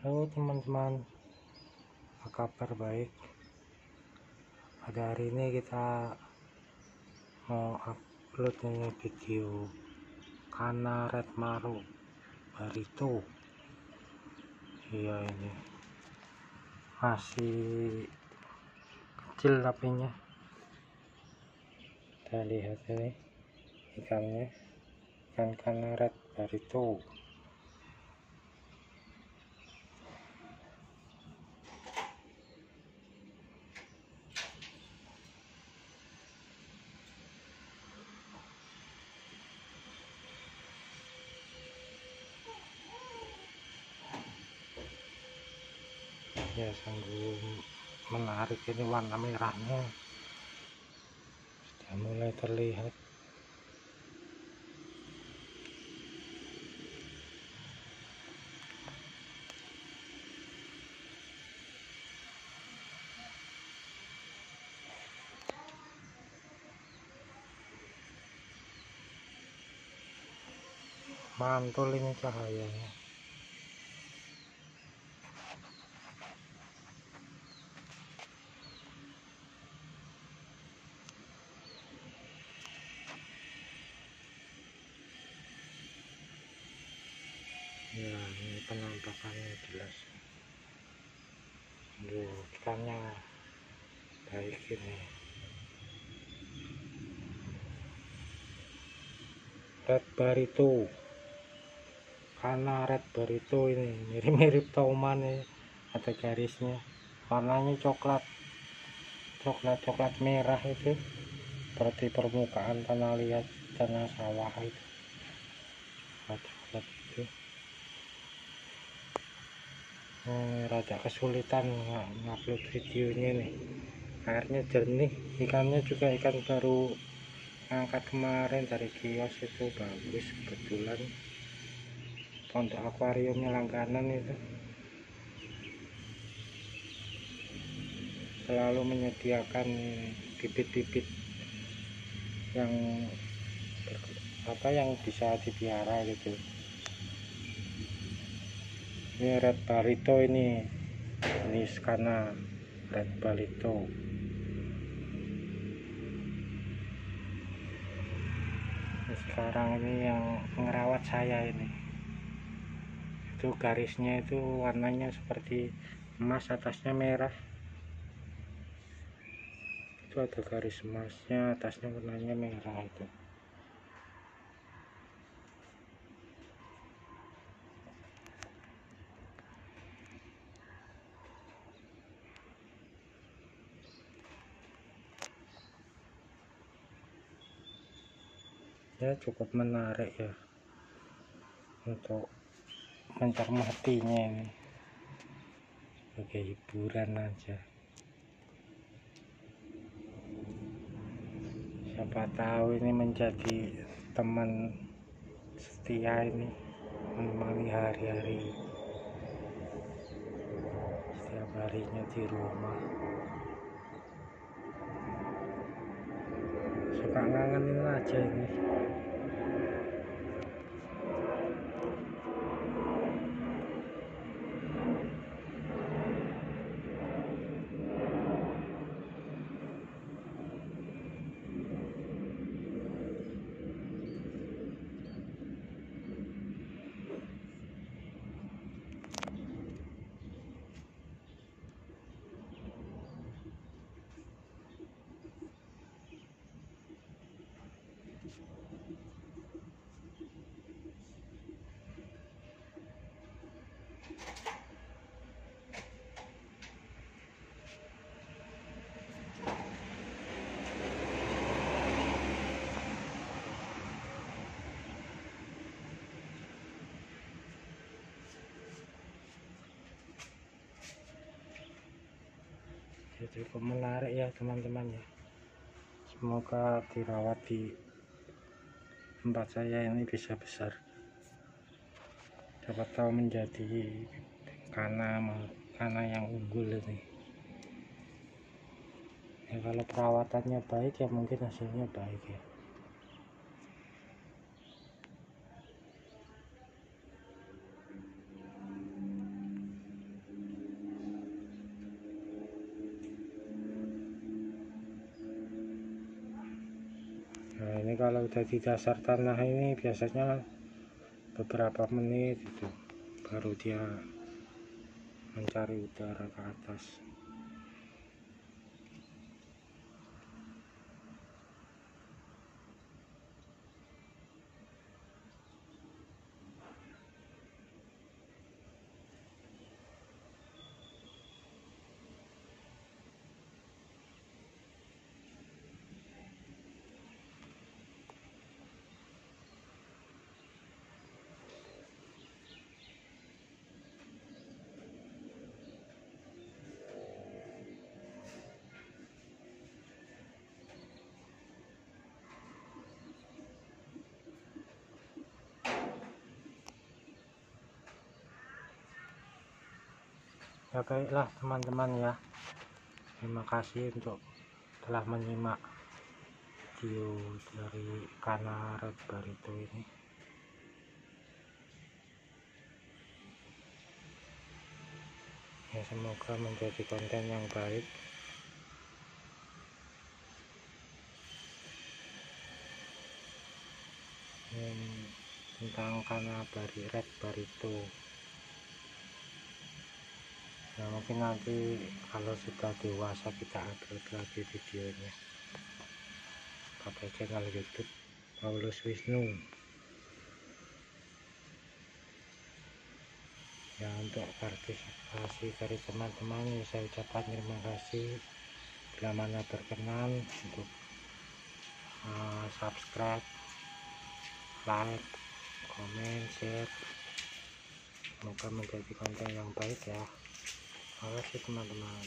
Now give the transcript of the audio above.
Halo teman-teman apa kabar baik? Pada hari ini kita mau upload ini video karena red maru barito. Iya ini masih kecil tapinya. Kita lihat ini ikannya ikan kanaret barito ya sungguh menarik ini warna merahnya. Sudah mulai terlihat. Mantul ini cahayanya jelas, Duh, ikannya baik ini. Red barito karena red barito ini mirip-mirip tauman ya ada garisnya. Warnanya coklat. Coklat-coklat merah itu. Seperti permukaan tanah liat tanah sawah itu. -coklat itu oh, rada kesulitan ngupload videonya nih. Airnya jernih ikannya juga ikan baru angkat kemarin dari kios itu bagus kebetulan. Pondok akuariumnya langganan itu. Selalu menyediakan bibit-bibit yang apa yang bisa dipiara gitu ini red barito ini. Ini karena red barito. Sekarang ini yang ngerawat saya ini. Itu garisnya itu warnanya seperti emas atasnya merah. Itu ada garis emasnya atasnya warnanya merah itu ya cukup menarik ya. Untuk mencermatinya ini. Sebagai hiburan aja. Siapa tahu ini menjadi teman setia ini. Menemani hari-hari. Setiap harinya di rumah suka aja ini cukup menarik ya teman-teman ya. Semoga dirawat di tempat saya ini bisa besar. Dapat tahu menjadi karena karena yang unggul ini. Ya kalau perawatannya baik ya mungkin hasilnya baik ya kalau udah di dasar tanah ini biasanya beberapa menit itu baru dia mencari udara ke atas ya baiklah teman-teman ya. Terima kasih untuk telah menyimak video dari kana red barito ini. Ya semoga menjadi konten yang baik. Ini tentang kana bari red barito nah mungkin nanti kalau sudah dewasa kita upload lagi videonya. Pakai channel youtube Paulus Wisnu. Ya untuk partisipasi dari teman-teman ya saya ucapkan terima kasih. Bila mana berkenan untuk uh, subscribe like komen share. Semoga menjadi konten yang baik ya Terima kasih teman-teman